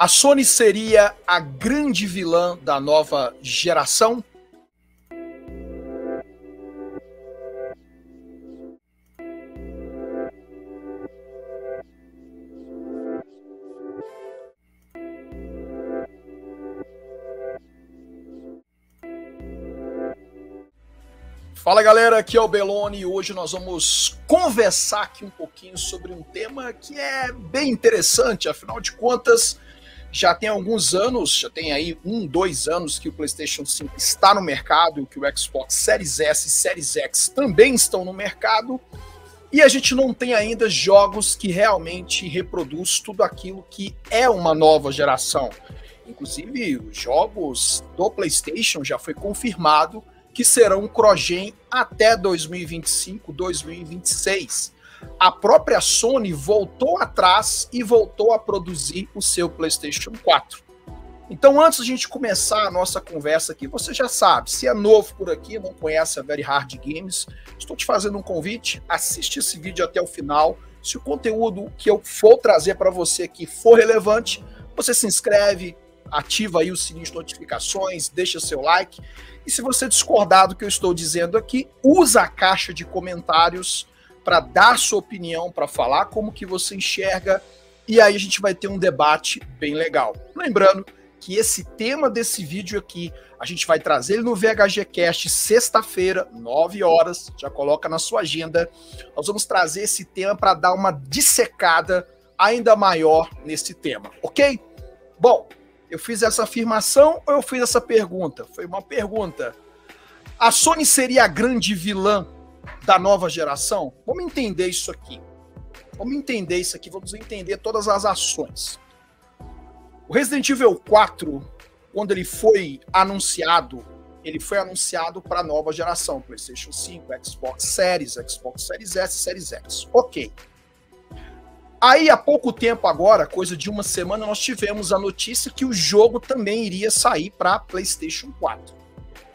A Sony seria a grande vilã da nova geração? Fala galera, aqui é o Belone e hoje nós vamos conversar aqui um pouquinho sobre um tema que é bem interessante, afinal de contas, já tem alguns anos, já tem aí um, dois anos que o PlayStation 5 está no mercado, que o Xbox Series S e Series X também estão no mercado, e a gente não tem ainda jogos que realmente reproduz tudo aquilo que é uma nova geração. Inclusive, os jogos do PlayStation já foi confirmado que serão cross-gen até 2025, 2026 a própria Sony voltou atrás e voltou a produzir o seu PlayStation 4. Então, antes de a gente começar a nossa conversa aqui, você já sabe, se é novo por aqui, não conhece a Very Hard Games, estou te fazendo um convite, assiste esse vídeo até o final. Se o conteúdo que eu for trazer para você aqui for relevante, você se inscreve, ativa aí o sininho de notificações, deixa seu like. E se você discordar do que eu estou dizendo aqui, usa a caixa de comentários para dar sua opinião, para falar como que você enxerga, e aí a gente vai ter um debate bem legal. Lembrando que esse tema desse vídeo aqui, a gente vai trazer ele no VHG Cast sexta-feira, 9 horas, já coloca na sua agenda. Nós vamos trazer esse tema para dar uma dissecada ainda maior nesse tema, ok? Bom, eu fiz essa afirmação ou eu fiz essa pergunta? Foi uma pergunta. A Sony seria a grande vilã da nova geração, vamos entender isso aqui. Vamos entender isso aqui, vamos entender todas as ações. O Resident Evil 4, quando ele foi anunciado, ele foi anunciado para a nova geração, PlayStation 5, Xbox Series, Xbox Series S, Series X. Ok. Aí, há pouco tempo agora, coisa de uma semana, nós tivemos a notícia que o jogo também iria sair para PlayStation 4.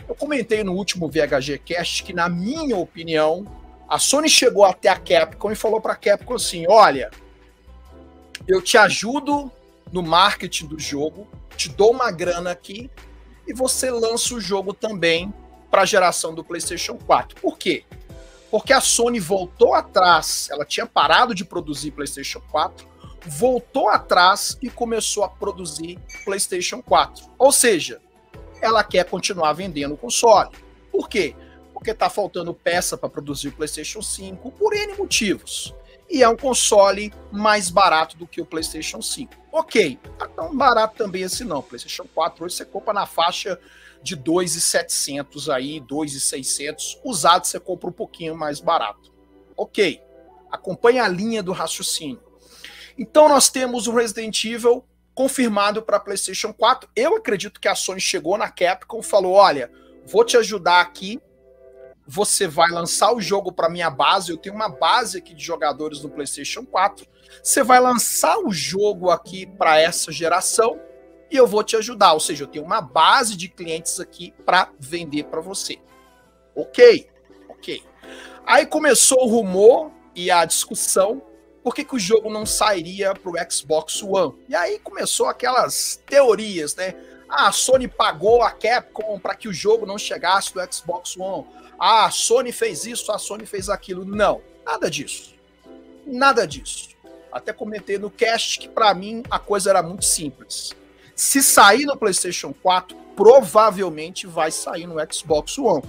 Eu comentei no último VHG Cast que, na minha opinião, a Sony chegou até a Capcom e falou para a Capcom assim: olha, eu te ajudo no marketing do jogo, te dou uma grana aqui e você lança o jogo também para a geração do PlayStation 4. Por quê? Porque a Sony voltou atrás, ela tinha parado de produzir PlayStation 4, voltou atrás e começou a produzir PlayStation 4. Ou seja, ela quer continuar vendendo o console. Por quê? Porque está faltando peça para produzir o PlayStation 5 por N motivos. E é um console mais barato do que o PlayStation 5. Ok, tá tão barato também assim não. PlayStation 4 hoje você compra na faixa de 2,700 aí, 2,600. Usado você compra um pouquinho mais barato. Ok, acompanha a linha do raciocínio. Então nós temos o Resident Evil confirmado para PlayStation 4. Eu acredito que a Sony chegou na Capcom e falou: olha, vou te ajudar aqui. Você vai lançar o jogo para minha base. Eu tenho uma base aqui de jogadores no PlayStation 4. Você vai lançar o jogo aqui para essa geração e eu vou te ajudar. Ou seja, eu tenho uma base de clientes aqui para vender para você. Ok, ok. Aí começou o rumor e a discussão por que, que o jogo não sairia para o Xbox One? E aí começou aquelas teorias, né? Ah, a Sony pagou a Capcom para que o jogo não chegasse no Xbox One. Ah, a Sony fez isso, a Sony fez aquilo. Não, nada disso. Nada disso. Até comentei no cast que para mim a coisa era muito simples. Se sair no PlayStation 4, provavelmente vai sair no Xbox One.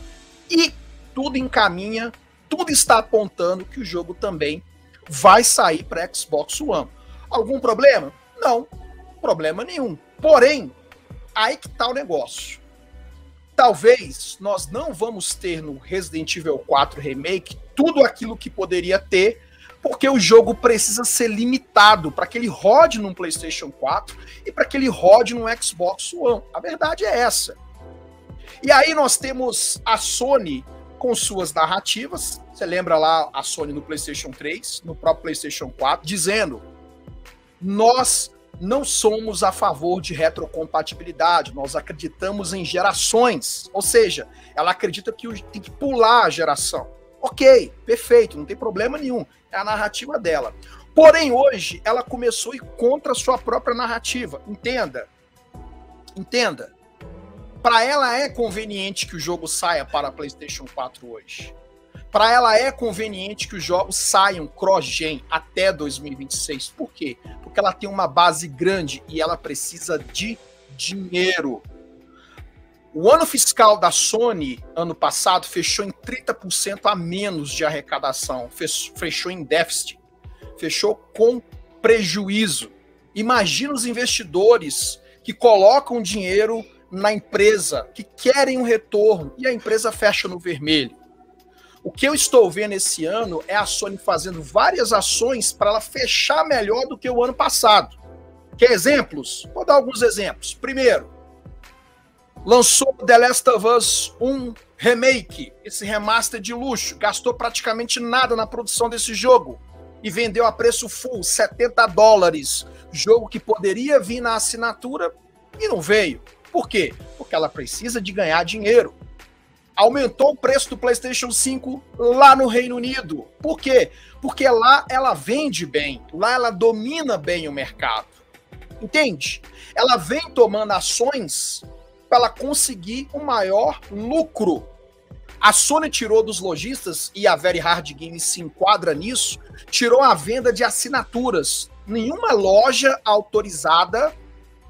E tudo encaminha, tudo está apontando que o jogo também vai sair para Xbox One. Algum problema? Não, problema nenhum. Porém, aí que tá o negócio. Talvez nós não vamos ter no Resident Evil 4 Remake tudo aquilo que poderia ter, porque o jogo precisa ser limitado para que ele rode num PlayStation 4 e para que ele rode num Xbox One. A verdade é essa. E aí nós temos a Sony com suas narrativas. Você lembra lá a Sony no PlayStation 3, no próprio PlayStation 4, dizendo: nós não somos a favor de retrocompatibilidade, nós acreditamos em gerações. Ou seja, ela acredita que tem que pular a geração. Ok, perfeito, não tem problema nenhum. É a narrativa dela. Porém, hoje, ela começou a ir contra a sua própria narrativa. Entenda. Entenda. Para ela é conveniente que o jogo saia para PlayStation 4 hoje. Para ela é conveniente que os jogos saiam cross-gen até 2026. Por quê? Porque ela tem uma base grande e ela precisa de dinheiro. O ano fiscal da Sony, ano passado, fechou em 30% a menos de arrecadação, fechou em déficit, fechou com prejuízo. Imagina os investidores que colocam dinheiro na empresa, que querem um retorno, e a empresa fecha no vermelho. O que eu estou vendo esse ano é a Sony fazendo várias ações para ela fechar melhor do que o ano passado. Quer exemplos? Vou dar alguns exemplos. Primeiro, lançou The Last of Us 1 Remake, esse remaster de luxo, gastou praticamente nada na produção desse jogo e vendeu a preço full, 70 dólares. Jogo que poderia vir na assinatura e não veio. Por quê? Porque ela precisa de ganhar dinheiro. Aumentou o preço do PlayStation 5 lá no Reino Unido. Por quê? Porque lá ela vende bem, lá ela domina bem o mercado. Entende? Ela vem tomando ações para conseguir um maior lucro. A Sony tirou dos lojistas, e a Very Hard Games se enquadra nisso, tirou a venda de assinaturas. Nenhuma loja autorizada,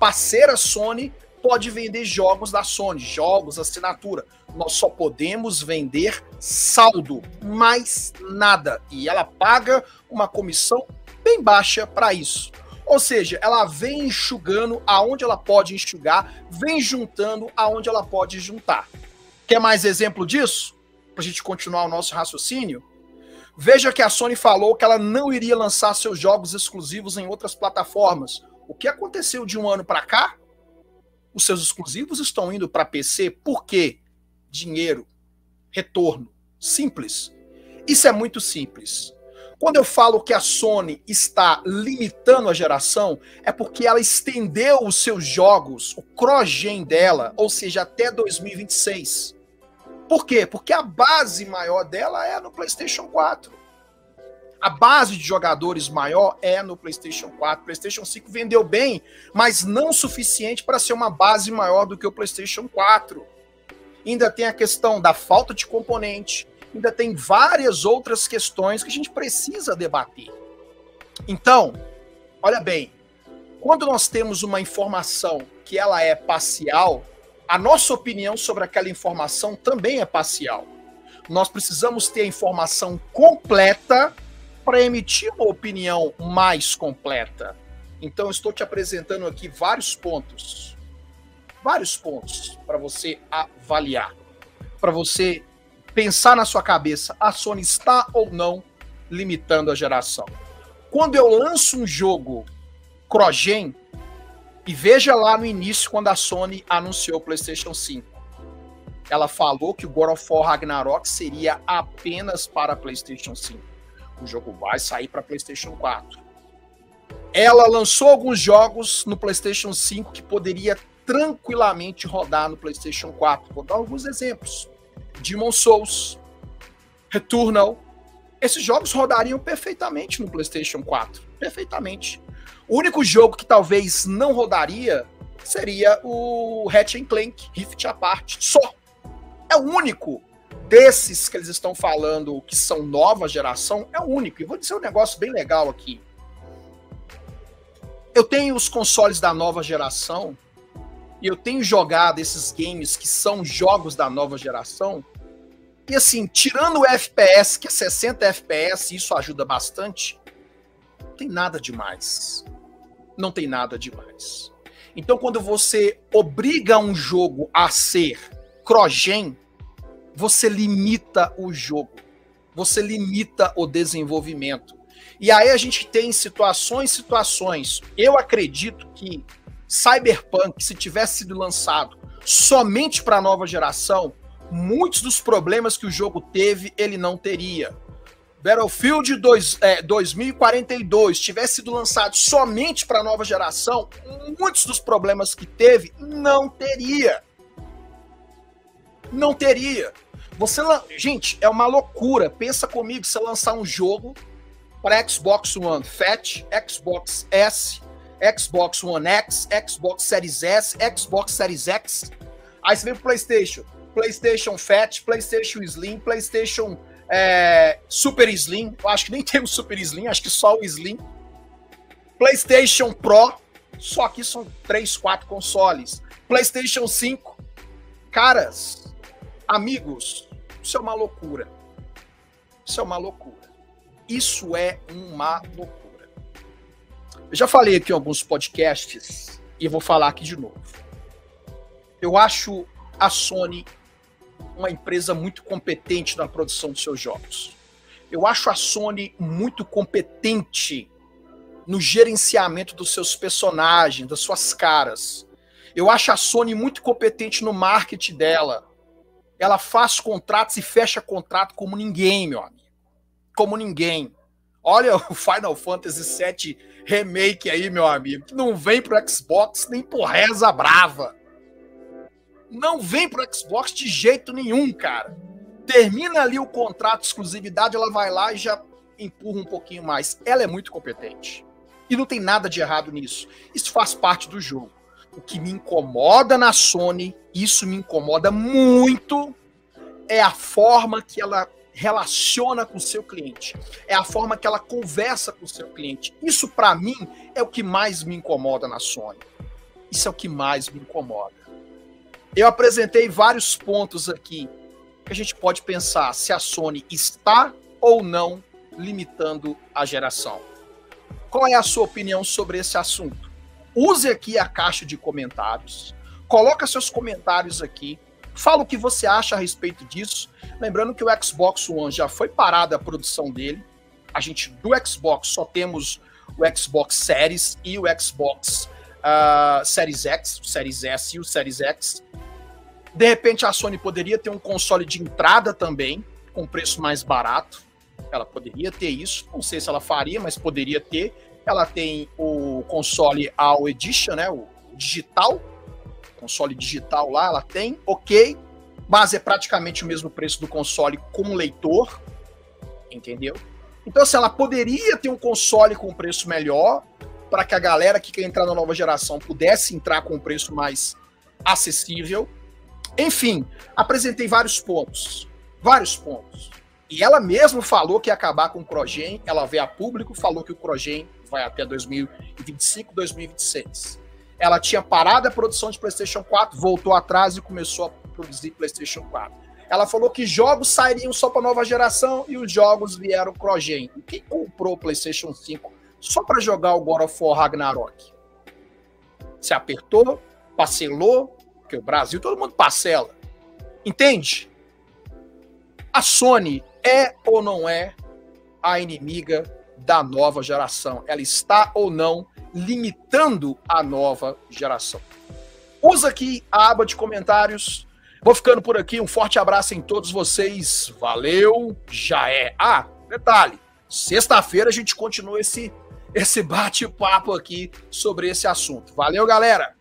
parceira Sony, pode vender jogos da Sony, jogos, assinatura. Nós só podemos vender saldo, mais nada. E ela paga uma comissão bem baixa para isso. Ou seja, ela vem enxugando aonde ela pode enxugar, vem juntando aonde ela pode juntar. Quer mais exemplo disso? Para a gente continuar o nosso raciocínio? Veja que a Sony falou que ela não iria lançar seus jogos exclusivos em outras plataformas. O que aconteceu de um ano para cá? Os seus exclusivos estão indo para PC. Por quê? Dinheiro, retorno. Simples. Isso é muito simples. Quando eu falo que a Sony está limitando a geração, é porque ela estendeu os seus jogos, o cross-gen dela, ou seja, até 2026. Por quê? Porque a base maior dela é no PlayStation 4. A base de jogadores maior é no PlayStation 4. PlayStation 5 vendeu bem, mas não o suficiente para ser uma base maior do que o PlayStation 4. Ainda tem a questão da falta de componente, ainda tem várias outras questões que a gente precisa debater. Então, olha bem, quando nós temos uma informação que ela é parcial, a nossa opinião sobre aquela informação também é parcial. Nós precisamos ter a informação completa para emitir uma opinião mais completa. Então, estou te apresentando aqui vários pontos, vários pontos para você avaliar, para você pensar na sua cabeça, a Sony está ou não limitando a geração. Quando eu lanço um jogo cross-gen, e veja lá no início quando a Sony anunciou o PlayStation 5. Ela falou que o God of War Ragnarok seria apenas para PlayStation 5. O jogo vai sair para PlayStation 4. Ela lançou alguns jogos no PlayStation 5 que poderia tranquilamente rodar no PlayStation 4. Vou dar alguns exemplos. Demon Souls, Returnal. Esses jogos rodariam perfeitamente no PlayStation 4. Perfeitamente. O único jogo que talvez não rodaria seria o Ratchet Clank Rift Apart. Só. É o único desses que eles estão falando que são nova geração. É o único. E vou dizer um negócio bem legal aqui. Eu tenho os consoles da nova geração e eu tenho jogado esses games que são jogos da nova geração. E assim, tirando o FPS, que é 60 FPS, isso ajuda bastante, não tem nada demais. Não tem nada demais. Então, quando você obriga um jogo a ser cross-gen, você limita o jogo. Você limita o desenvolvimento. E aí a gente tem situações, situações. Eu acredito que Cyberpunk, se tivesse sido lançado somente para a nova geração, muitos dos problemas que o jogo teve, ele não teria. Battlefield 2, é, 2042 tivesse sido lançado somente para a nova geração, muitos dos problemas que teve não teria. Não teria. Você, gente, é uma loucura. Pensa comigo, você lançar um jogo para Xbox One Fat, Xbox S, Xbox One X, Xbox Series S, Xbox Series X. Aí você vem pro PlayStation, PlayStation Fat, PlayStation Slim, PlayStation é, Super Slim. Eu acho que nem tem o Super Slim, acho que só o Slim. PlayStation Pro, só que são três, quatro consoles. PlayStation 5. Caras, amigos, isso é uma loucura. Isso é uma loucura. Isso é uma loucura. Eu já falei aqui em alguns podcasts e vou falar aqui de novo. Eu acho a Sony uma empresa muito competente na produção de seus jogos. Eu acho a Sony muito competente no gerenciamento dos seus personagens, das suas caras. Eu acho a Sony muito competente no marketing dela. Ela faz contratos e fecha contrato como ninguém, meu amigo. Como ninguém. Olha o Final Fantasy VII Remake aí, meu amigo, que não vem pro Xbox nem por reza brava. Não vem pro Xbox de jeito nenhum, cara. Termina ali o contrato de exclusividade, ela vai lá e já empurra um pouquinho mais. Ela é muito competente. E não tem nada de errado nisso. Isso faz parte do jogo. O que me incomoda na Sony, isso me incomoda muito, é a forma que ela relaciona com o seu cliente, é a forma que ela conversa com o seu cliente. Isso, para mim, é o que mais me incomoda na Sony. Isso é o que mais me incomoda. Eu apresentei vários pontos aqui que a gente pode pensar se a Sony está ou não limitando a geração. Qual é a sua opinião sobre esse assunto? Use aqui a caixa de comentários, coloca seus comentários aqui, fala o que você acha a respeito disso. Lembrando que o Xbox One já foi parada a produção dele. A gente do Xbox só temos o Xbox Series e o Xbox uh, Series X, o Series S e o Series X. De repente, a Sony poderia ter um console de entrada também, com preço mais barato. Ela poderia ter isso. Não sei se ela faria, mas poderia ter. Ela tem o console All Edition, né? O digital. Console digital lá, ela tem, ok. Mas é praticamente o mesmo preço do console com leitor. Entendeu? Então, assim, ela poderia ter um console com preço melhor para que a galera que quer entrar na nova geração pudesse entrar com um preço mais acessível. Enfim, apresentei vários pontos. Vários pontos. E ela mesma falou que ia acabar com o Crogen, ela veio a público, falou que o Crogen vai até 2025, 2026. Ela tinha parado a produção de PlayStation 4, voltou atrás e começou a produzir PlayStation 4. Ela falou que jogos sairiam só para nova geração e os jogos vieram Crogen. Quem comprou o PlayStation 5 só para jogar o God of War Ragnarok? Se apertou, parcelou, porque o Brasil todo mundo parcela. Entende? A Sony é ou não é a inimiga da nova geração? Ela está ou não limitando a nova geração? Usa aqui a aba de comentários. Vou ficando por aqui. Um forte abraço em todos vocês. Valeu, já é. Ah, detalhe: sexta-feira a gente continua esse, esse bate-papo aqui sobre esse assunto. Valeu, galera!